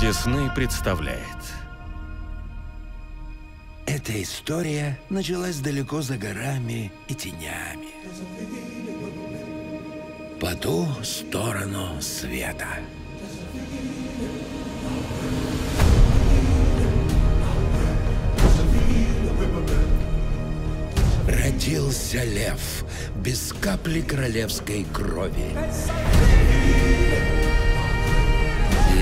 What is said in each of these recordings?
Дисней представляет Эта история началась далеко за горами и тенями. По ту сторону света. Родился лев без капли королевской крови.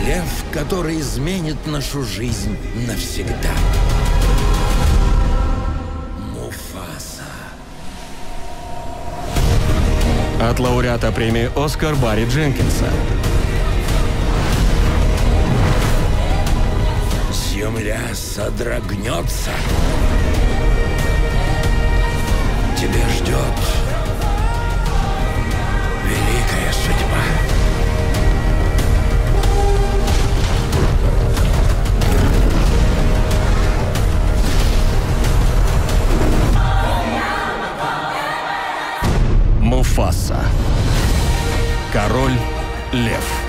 Лев, который изменит нашу жизнь навсегда. Муфаса. от лауреата премии «Оскар» Барри Дженкинса. Земля содрогнется. Муфаса. Король Лев.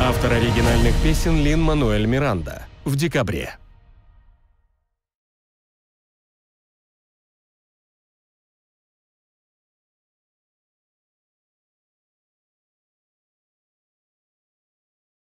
Автор оригинальных песен Лин Мануэль Миранда. В декабре.